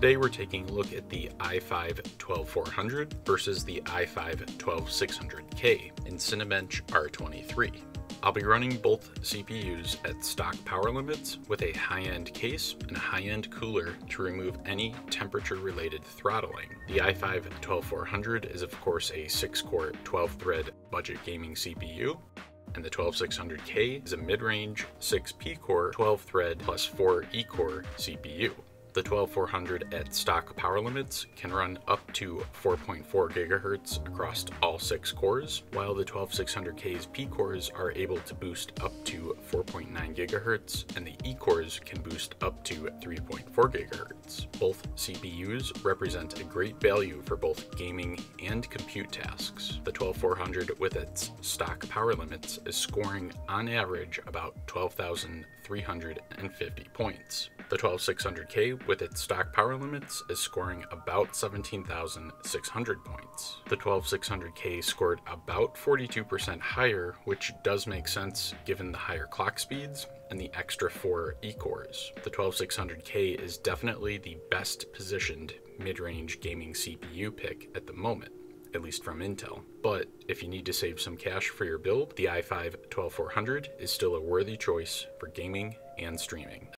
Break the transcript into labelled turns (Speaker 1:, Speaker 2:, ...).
Speaker 1: Today we're taking a look at the i5 12400 versus the i5 12600K in Cinebench R23. I'll be running both CPUs at stock power limits with a high-end case and a high-end cooler to remove any temperature-related throttling. The i5 12400 is of course a 6-core 12-thread budget gaming CPU, and the 12600K is a mid-range 6P core 12-thread plus 4 E-core CPU. The 12400 at stock power limits can run up to 4.4 GHz across all six cores, while the 12600K's P cores are able to boost up to 4.9 GHz, and the E cores can boost up to 3.4 GHz. Both CPUs represent a great value for both gaming and compute tasks. The 12400 with its stock power limits is scoring on average about 12,350 points. The 12600K with its stock power limits is scoring about 17,600 points. The 12600K scored about 42% higher, which does make sense given the higher clock speeds and the extra 4 E-cores. The 12600K is definitely the best positioned mid-range gaming CPU pick at the moment at least from Intel. But if you need to save some cash for your build, the i5 12400 is still a worthy choice for gaming and streaming.